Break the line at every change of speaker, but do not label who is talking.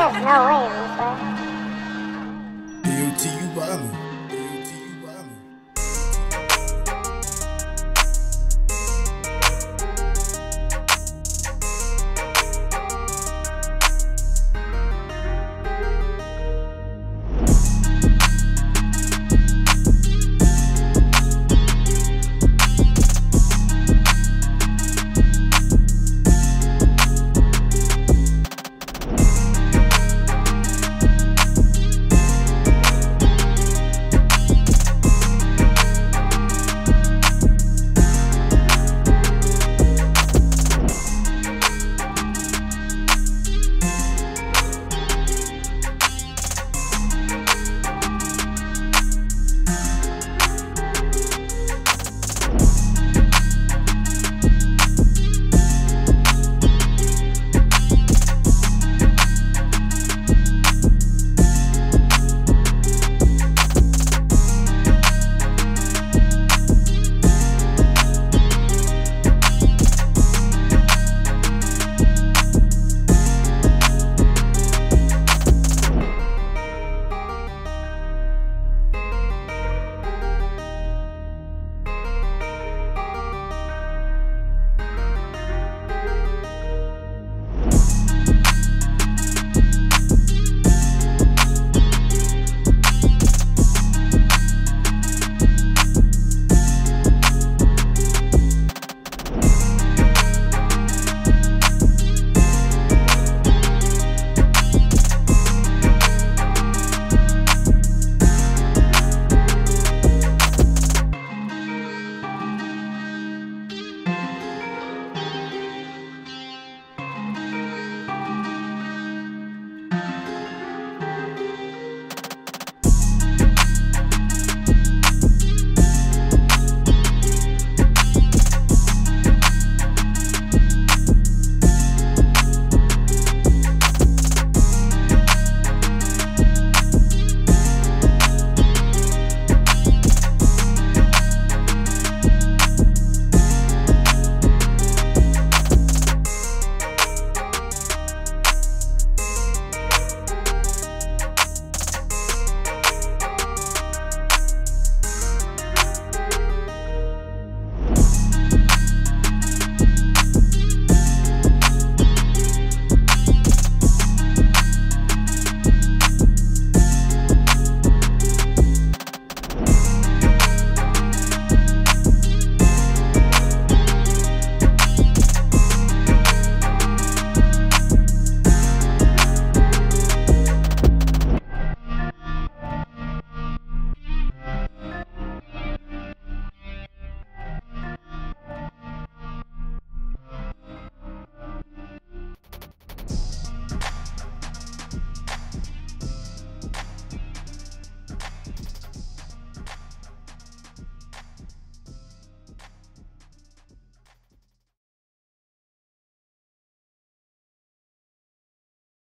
There's no way in this way.
You.